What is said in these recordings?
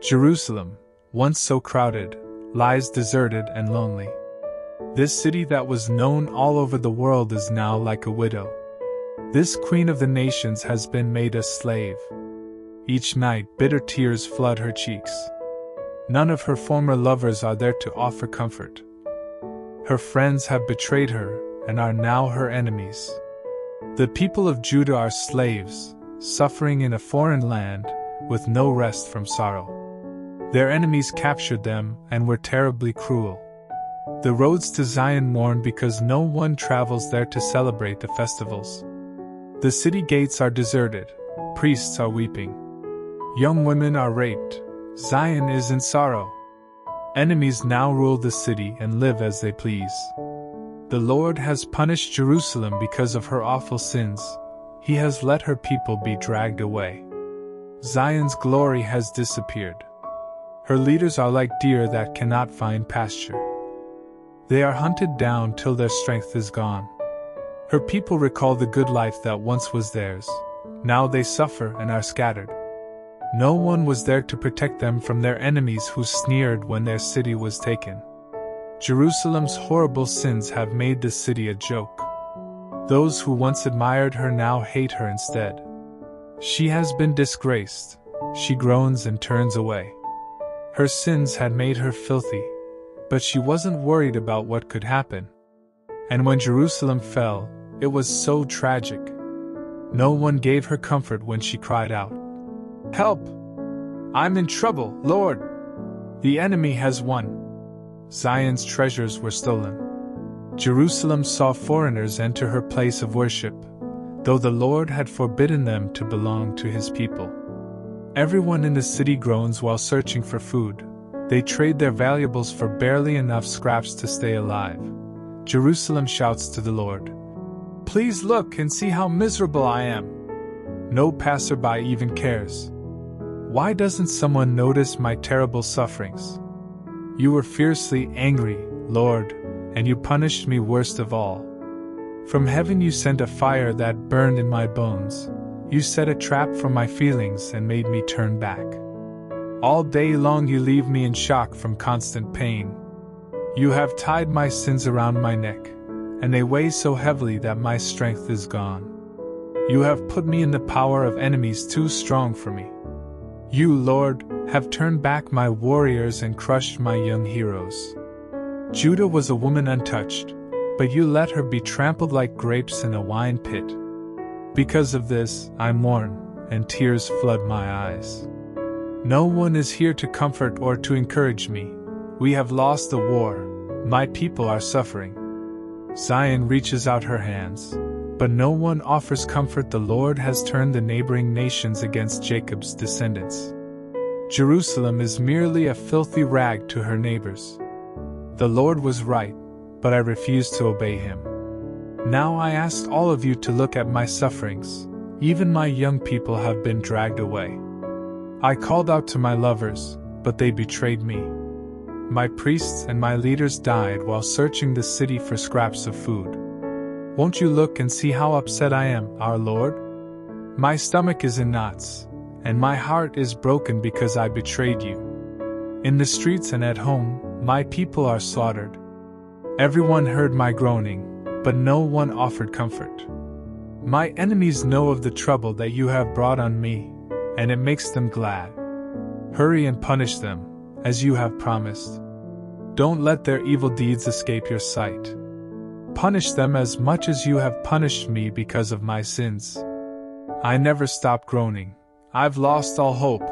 Jerusalem, once so crowded, lies deserted and lonely. This city that was known all over the world is now like a widow. This queen of the nations has been made a slave. Each night, bitter tears flood her cheeks. None of her former lovers are there to offer comfort. Her friends have betrayed her and are now her enemies. The people of Judah are slaves, suffering in a foreign land, with no rest from sorrow. Their enemies captured them and were terribly cruel. The roads to Zion mourn because no one travels there to celebrate the festivals. The city gates are deserted, priests are weeping. Young women are raped, Zion is in sorrow. Enemies now rule the city and live as they please. The Lord has punished Jerusalem because of her awful sins, He has let her people be dragged away. Zion's glory has disappeared. Her leaders are like deer that cannot find pasture. They are hunted down till their strength is gone. Her people recall the good life that once was theirs. Now they suffer and are scattered. No one was there to protect them from their enemies who sneered when their city was taken. Jerusalem's horrible sins have made the city a joke. Those who once admired her now hate her instead. She has been disgraced. She groans and turns away. Her sins had made her filthy, but she wasn't worried about what could happen. And when Jerusalem fell, it was so tragic. No one gave her comfort when she cried out, Help! I'm in trouble, Lord! The enemy has won. Zion's treasures were stolen. Jerusalem saw foreigners enter her place of worship, though the Lord had forbidden them to belong to his people. Everyone in the city groans while searching for food, they trade their valuables for barely enough scraps to stay alive. Jerusalem shouts to the Lord, Please look and see how miserable I am. No passerby even cares. Why doesn't someone notice my terrible sufferings? You were fiercely angry, Lord, and you punished me worst of all. From heaven you sent a fire that burned in my bones. You set a trap for my feelings and made me turn back. All day long you leave me in shock from constant pain. You have tied my sins around my neck, and they weigh so heavily that my strength is gone. You have put me in the power of enemies too strong for me. You, Lord, have turned back my warriors and crushed my young heroes. Judah was a woman untouched, but you let her be trampled like grapes in a wine pit. Because of this, I mourn, and tears flood my eyes. No one is here to comfort or to encourage me. We have lost the war. My people are suffering. Zion reaches out her hands, but no one offers comfort. The Lord has turned the neighboring nations against Jacob's descendants. Jerusalem is merely a filthy rag to her neighbors. The Lord was right, but I refused to obey him. Now I ask all of you to look at my sufferings. Even my young people have been dragged away. I called out to my lovers, but they betrayed me. My priests and my leaders died while searching the city for scraps of food. Won't you look and see how upset I am, our Lord? My stomach is in knots, and my heart is broken because I betrayed you. In the streets and at home, my people are slaughtered. Everyone heard my groaning, but no one offered comfort. My enemies know of the trouble that you have brought on me, and it makes them glad. Hurry and punish them, as you have promised. Don't let their evil deeds escape your sight. Punish them as much as you have punished me because of my sins. I never stop groaning. I've lost all hope.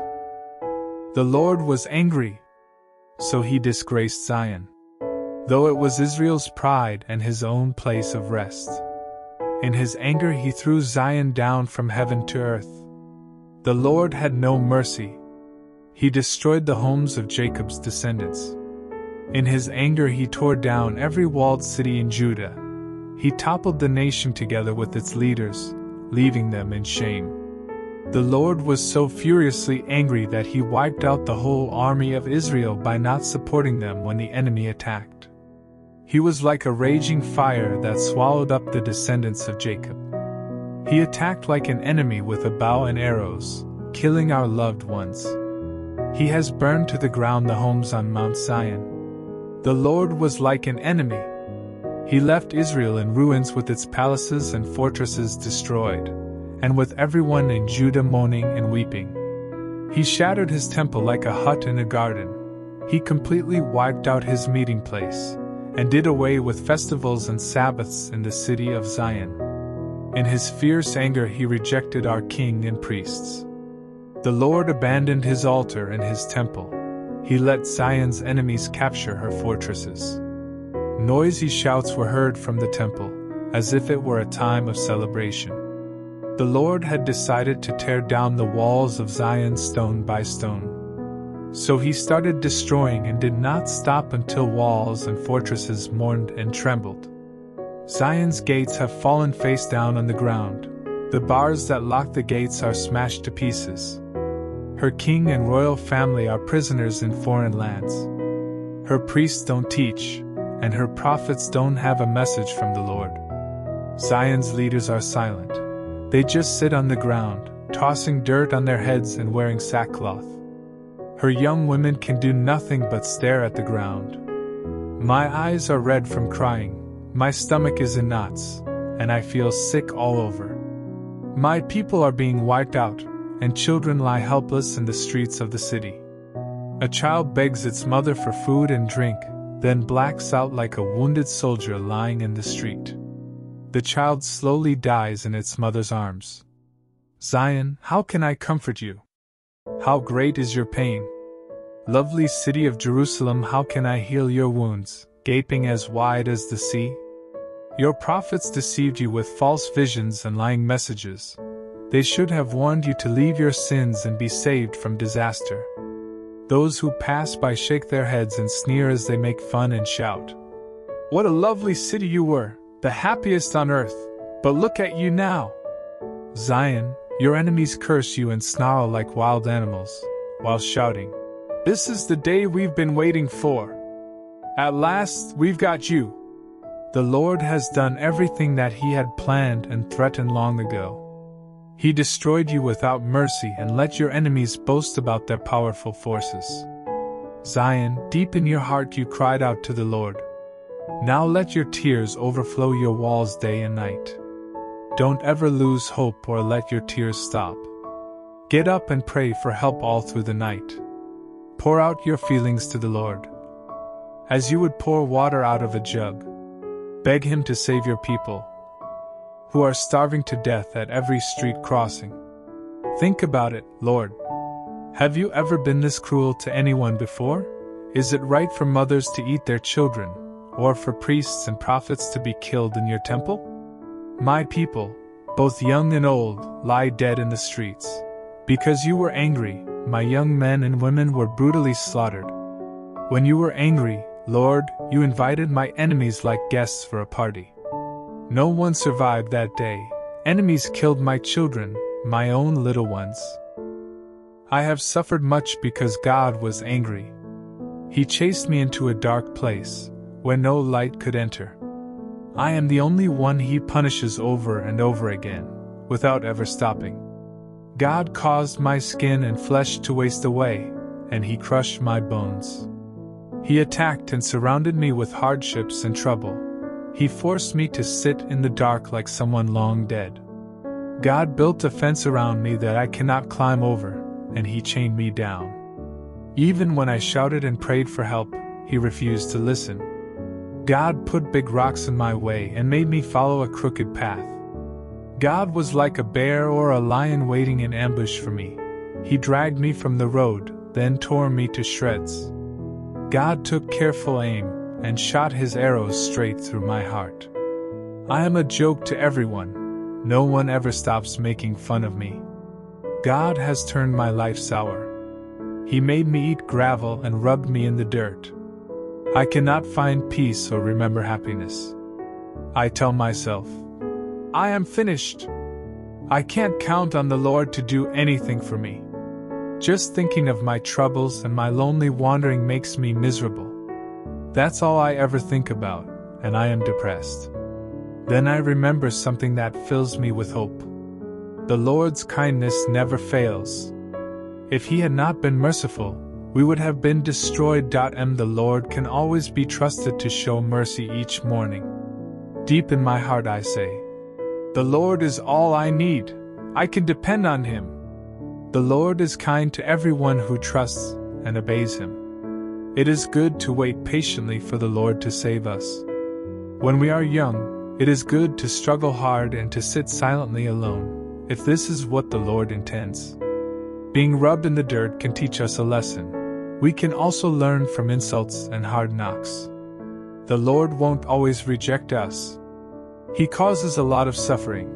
The Lord was angry, so he disgraced Zion, though it was Israel's pride and his own place of rest. In his anger, he threw Zion down from heaven to earth. The Lord had no mercy. He destroyed the homes of Jacob's descendants. In his anger, he tore down every walled city in Judah. He toppled the nation together with its leaders, leaving them in shame. The Lord was so furiously angry that he wiped out the whole army of Israel by not supporting them when the enemy attacked. He was like a raging fire that swallowed up the descendants of Jacob. He attacked like an enemy with a bow and arrows, killing our loved ones. He has burned to the ground the homes on Mount Zion. The Lord was like an enemy. He left Israel in ruins with its palaces and fortresses destroyed, and with everyone in Judah moaning and weeping. He shattered his temple like a hut in a garden. He completely wiped out his meeting place, and did away with festivals and Sabbaths in the city of Zion. In his fierce anger, he rejected our king and priests. The Lord abandoned his altar and his temple. He let Zion's enemies capture her fortresses. Noisy shouts were heard from the temple, as if it were a time of celebration. The Lord had decided to tear down the walls of Zion stone by stone. So he started destroying and did not stop until walls and fortresses mourned and trembled. Zion's gates have fallen face down on the ground. The bars that lock the gates are smashed to pieces. Her king and royal family are prisoners in foreign lands. Her priests don't teach, and her prophets don't have a message from the Lord. Zion's leaders are silent. They just sit on the ground, tossing dirt on their heads and wearing sackcloth. Her young women can do nothing but stare at the ground. My eyes are red from crying, my stomach is in knots, and I feel sick all over. My people are being wiped out, and children lie helpless in the streets of the city. A child begs its mother for food and drink, then blacks out like a wounded soldier lying in the street. The child slowly dies in its mother's arms. Zion, how can I comfort you? How great is your pain? Lovely city of Jerusalem, how can I heal your wounds, gaping as wide as the sea? Your prophets deceived you with false visions and lying messages. They should have warned you to leave your sins and be saved from disaster. Those who pass by shake their heads and sneer as they make fun and shout. What a lovely city you were, the happiest on earth, but look at you now! Zion, your enemies curse you and snarl like wild animals, while shouting, This is the day we've been waiting for! At last, we've got you! The Lord has done everything that He had planned and threatened long ago. He destroyed you without mercy and let your enemies boast about their powerful forces. Zion, deep in your heart you cried out to the Lord. Now let your tears overflow your walls day and night. Don't ever lose hope or let your tears stop. Get up and pray for help all through the night. Pour out your feelings to the Lord. As you would pour water out of a jug. Beg Him to save your people who are starving to death at every street crossing. Think about it, Lord. Have you ever been this cruel to anyone before? Is it right for mothers to eat their children, or for priests and prophets to be killed in your temple? My people, both young and old, lie dead in the streets. Because you were angry, my young men and women were brutally slaughtered. When you were angry, Lord, you invited my enemies like guests for a party. No one survived that day. Enemies killed my children, my own little ones. I have suffered much because God was angry. He chased me into a dark place, where no light could enter. I am the only one He punishes over and over again, without ever stopping. God caused my skin and flesh to waste away, and He crushed my bones. He attacked and surrounded me with hardships and trouble. He forced me to sit in the dark like someone long dead. God built a fence around me that I cannot climb over, and He chained me down. Even when I shouted and prayed for help, He refused to listen. God put big rocks in my way and made me follow a crooked path. God was like a bear or a lion waiting in ambush for me. He dragged me from the road, then tore me to shreds. God took careful aim and shot his arrows straight through my heart. I am a joke to everyone. No one ever stops making fun of me. God has turned my life sour. He made me eat gravel and rubbed me in the dirt. I cannot find peace or remember happiness. I tell myself, I am finished. I can't count on the Lord to do anything for me. Just thinking of my troubles and my lonely wandering makes me miserable. That's all I ever think about, and I am depressed. Then I remember something that fills me with hope. The Lord's kindness never fails. If he had not been merciful, we would have been destroyed. M. The Lord can always be trusted to show mercy each morning. Deep in my heart, I say, The Lord is all I need. I can depend on Him. The Lord is kind to everyone who trusts and obeys Him. It is good to wait patiently for the Lord to save us. When we are young, it is good to struggle hard and to sit silently alone, if this is what the Lord intends. Being rubbed in the dirt can teach us a lesson. We can also learn from insults and hard knocks. The Lord won't always reject us. He causes a lot of suffering,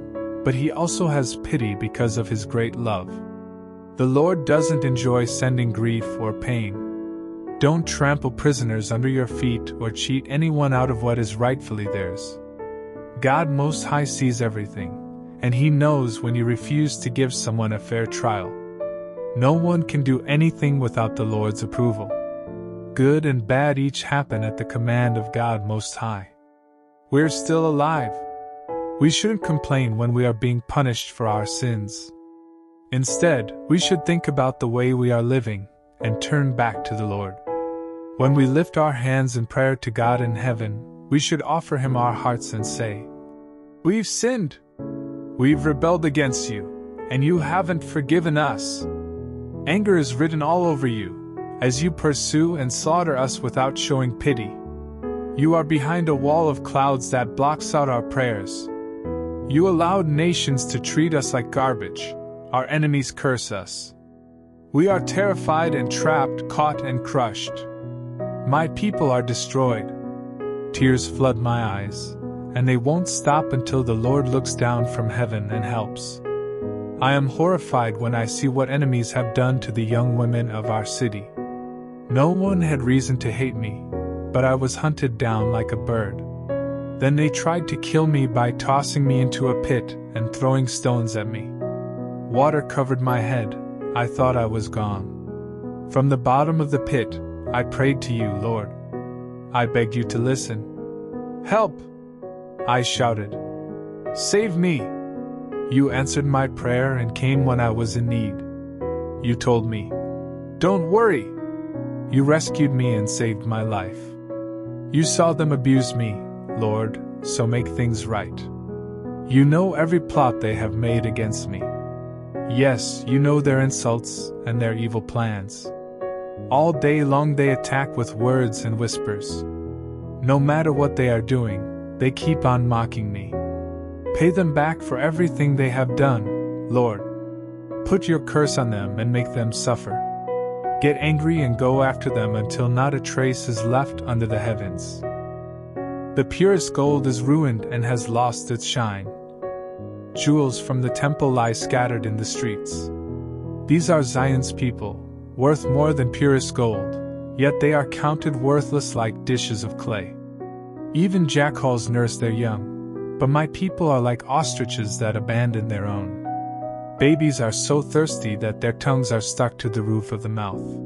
but He also has pity because of His great love. The Lord doesn't enjoy sending grief or pain. Don't trample prisoners under your feet or cheat anyone out of what is rightfully theirs. God Most High sees everything, and He knows when you refuse to give someone a fair trial. No one can do anything without the Lord's approval. Good and bad each happen at the command of God Most High. We're still alive. We shouldn't complain when we are being punished for our sins. Instead, we should think about the way we are living and turn back to the Lord. When we lift our hands in prayer to God in heaven, we should offer Him our hearts and say, We've sinned. We've rebelled against you, and you haven't forgiven us. Anger is written all over you, as you pursue and slaughter us without showing pity. You are behind a wall of clouds that blocks out our prayers. You allowed nations to treat us like garbage. Our enemies curse us. We are terrified and trapped, caught and crushed. My people are destroyed. Tears flood my eyes, and they won't stop until the Lord looks down from heaven and helps. I am horrified when I see what enemies have done to the young women of our city. No one had reason to hate me, but I was hunted down like a bird. Then they tried to kill me by tossing me into a pit and throwing stones at me. Water covered my head, I thought I was gone. From the bottom of the pit, I prayed to you, Lord. I begged you to listen. Help! I shouted. Save me! You answered my prayer and came when I was in need. You told me, Don't worry. You rescued me and saved my life. You saw them abuse me, Lord, so make things right. You know every plot they have made against me. Yes, you know their insults and their evil plans. All day long they attack with words and whispers. No matter what they are doing, they keep on mocking me. Pay them back for everything they have done, Lord. Put your curse on them and make them suffer. Get angry and go after them until not a trace is left under the heavens. The purest gold is ruined and has lost its shine. Jewels from the temple lie scattered in the streets. These are Zion's people, worth more than purest gold, yet they are counted worthless like dishes of clay. Even jackals nurse their young but my people are like ostriches that abandon their own. Babies are so thirsty that their tongues are stuck to the roof of the mouth.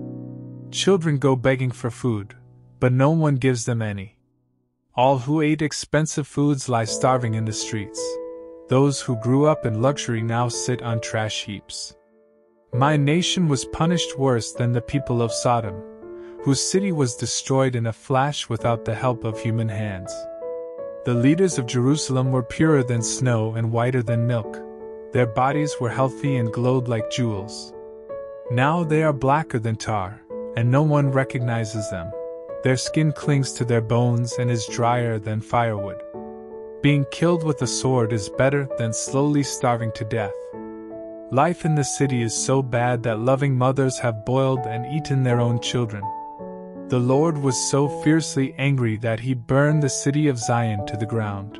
Children go begging for food, but no one gives them any. All who ate expensive foods lie starving in the streets. Those who grew up in luxury now sit on trash heaps. My nation was punished worse than the people of Sodom, whose city was destroyed in a flash without the help of human hands. The leaders of Jerusalem were purer than snow and whiter than milk. Their bodies were healthy and glowed like jewels. Now they are blacker than tar, and no one recognizes them. Their skin clings to their bones and is drier than firewood. Being killed with a sword is better than slowly starving to death. Life in the city is so bad that loving mothers have boiled and eaten their own children. The Lord was so fiercely angry that he burned the city of Zion to the ground.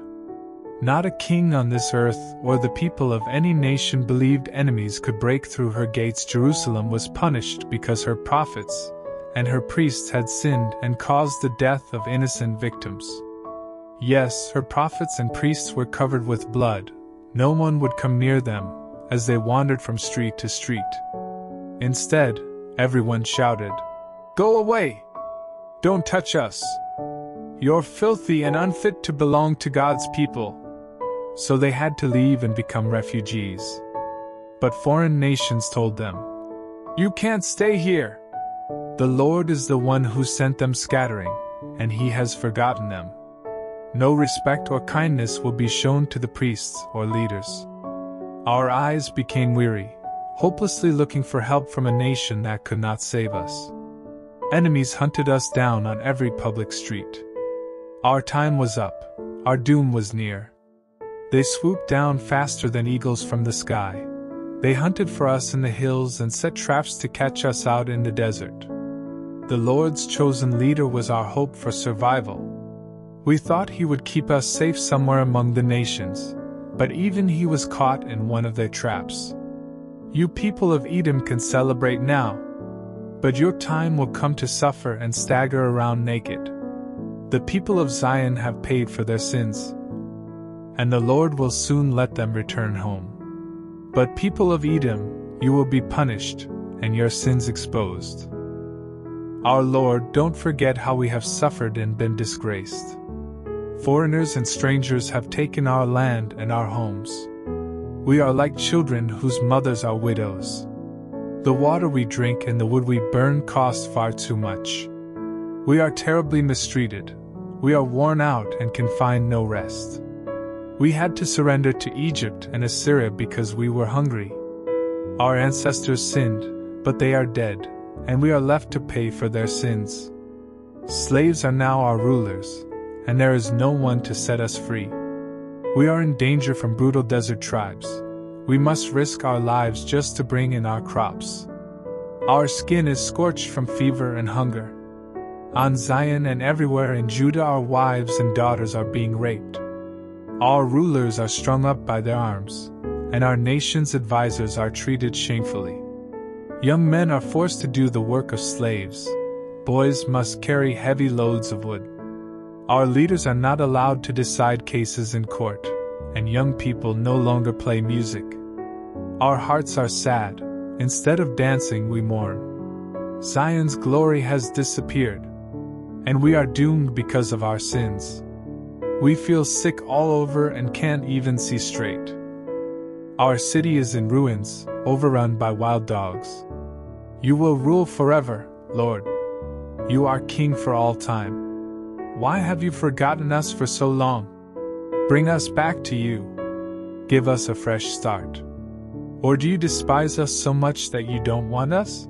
Not a king on this earth or the people of any nation believed enemies could break through her gates. Jerusalem was punished because her prophets and her priests had sinned and caused the death of innocent victims. Yes, her prophets and priests were covered with blood. No one would come near them as they wandered from street to street. Instead, everyone shouted, Go away! Don't touch us. You're filthy and unfit to belong to God's people. So they had to leave and become refugees. But foreign nations told them, You can't stay here. The Lord is the one who sent them scattering, and he has forgotten them. No respect or kindness will be shown to the priests or leaders. Our eyes became weary, hopelessly looking for help from a nation that could not save us. Enemies hunted us down on every public street. Our time was up, our doom was near. They swooped down faster than eagles from the sky. They hunted for us in the hills and set traps to catch us out in the desert. The Lord's chosen leader was our hope for survival. We thought he would keep us safe somewhere among the nations, but even he was caught in one of their traps. You people of Edom can celebrate now, but your time will come to suffer and stagger around naked. The people of Zion have paid for their sins, and the Lord will soon let them return home. But people of Edom, you will be punished, and your sins exposed. Our Lord, don't forget how we have suffered and been disgraced. Foreigners and strangers have taken our land and our homes. We are like children whose mothers are widows. The water we drink and the wood we burn cost far too much. We are terribly mistreated. We are worn out and can find no rest. We had to surrender to Egypt and Assyria because we were hungry. Our ancestors sinned, but they are dead, and we are left to pay for their sins. Slaves are now our rulers, and there is no one to set us free. We are in danger from brutal desert tribes. We must risk our lives just to bring in our crops. Our skin is scorched from fever and hunger. On Zion and everywhere in Judah, our wives and daughters are being raped. Our rulers are strung up by their arms, and our nation's advisers are treated shamefully. Young men are forced to do the work of slaves, boys must carry heavy loads of wood. Our leaders are not allowed to decide cases in court, and young people no longer play music. Our hearts are sad, instead of dancing, we mourn. Zion's glory has disappeared, and we are doomed because of our sins. We feel sick all over and can't even see straight. Our city is in ruins, overrun by wild dogs. You will rule forever, Lord. You are King for all time. Why have you forgotten us for so long? Bring us back to you. Give us a fresh start. Or do you despise us so much that you don't want us?